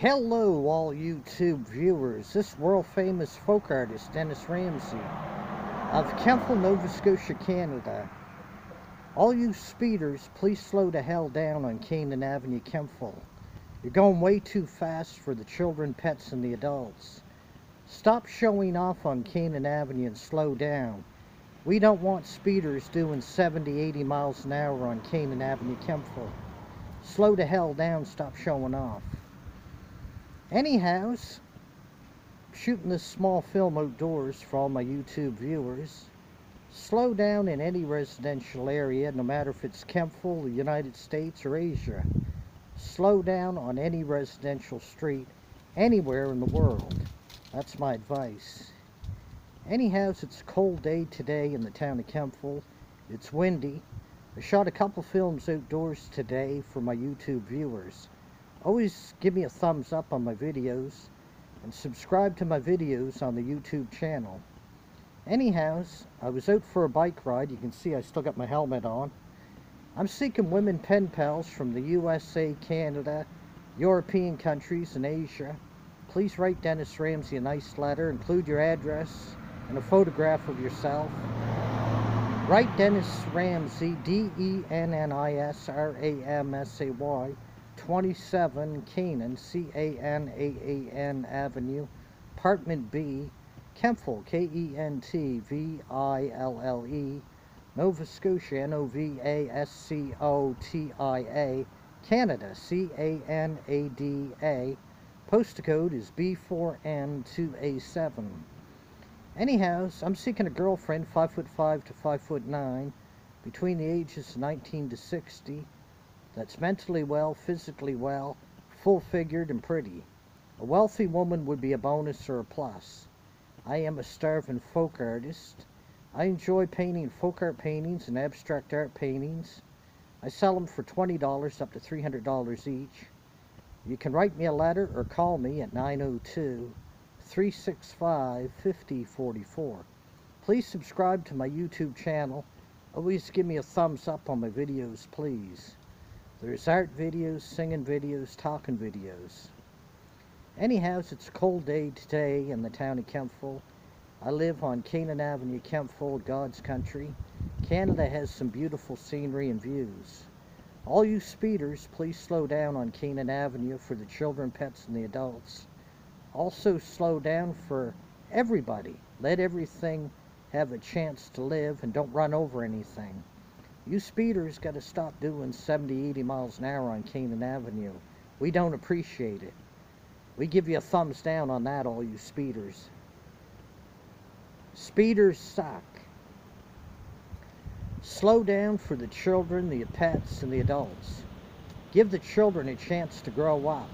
Hello, all YouTube viewers. This world famous folk artist, Dennis Ramsay, of Kentville, Nova Scotia, Canada. All you speeders, please slow the hell down on Canaan Avenue, Kentville. You're going way too fast for the children, pets, and the adults. Stop showing off on Canaan Avenue and slow down. We don't want speeders doing 70, 80 miles an hour on Canaan Avenue, Kentville. Slow the hell down, stop showing off. Anyhows, shooting this small film outdoors for all my YouTube viewers. Slow down in any residential area, no matter if it's Kentville, the United States, or Asia. Slow down on any residential street, anywhere in the world. That's my advice. Anyhows, it's a cold day today in the town of Kentville. It's windy. I shot a couple films outdoors today for my YouTube viewers. Always give me a thumbs up on my videos and subscribe to my videos on the YouTube channel. Anyhows, I was out for a bike ride. You can see I still got my helmet on. I'm seeking women pen pals from the USA, Canada, European countries, and Asia. Please write Dennis Ramsay a nice letter. Include your address and a photograph of yourself. Write Dennis Ramsay, D-E-N-N-I-S-R-A-M-S-A-Y, 27 Canaan, C-A-N-A-A-N Avenue, Apartment B, Kentville, K-E-N-T-V-I-L-L-E, Nova Scotia, N-O-V-A-S-C-O-T-I-A, Canada, C-A-N-A-D-A, postal code is B4N2A7. Anyhows, I'm seeking a girlfriend 5 foot 5 to 5 foot 9, between the ages of 19 to 60, that's mentally well, physically well, full-figured and pretty. A wealthy woman would be a bonus or a plus. I am a starving folk artist. I enjoy painting folk art paintings and abstract art paintings. I sell them for $20 up to $300 each. You can write me a letter or call me at 902 365 5044. Please subscribe to my YouTube channel. Always give me a thumbs up on my videos, please. There's art videos, singing videos, talking videos. Anyhow, it's a cold day today in the town of Kentville. I live on Canaan Avenue, Kentville, God's country. Canada has some beautiful scenery and views. All you speeders, please slow down on Canaan Avenue for the children, pets, and the adults. Also slow down for everybody. Let everything have a chance to live and don't run over anything. You speeders got to stop doing 70, 80 miles an hour on Canaan Avenue. We don't appreciate it. We give you a thumbs down on that, all you speeders. Speeders suck. Slow down for the children, the pets, and the adults. Give the children a chance to grow up.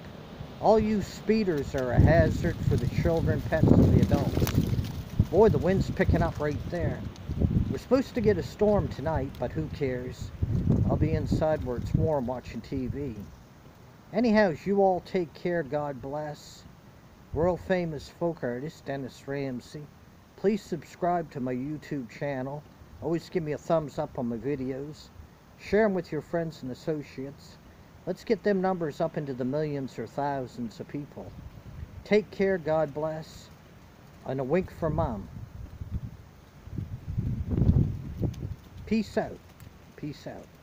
All you speeders are a hazard for the children, pets, and the adults. Boy, the wind's picking up right there. We're supposed to get a storm tonight, but who cares? I'll be inside where it's warm watching TV. Anyhow, you all take care, God bless. World famous folk artist, Dennis Ramsay. Please subscribe to my YouTube channel. Always give me a thumbs up on my videos. Share them with your friends and associates. Let's get them numbers up into the millions or thousands of people. Take care, God bless. And a wink for Mom. Peace out. Peace out.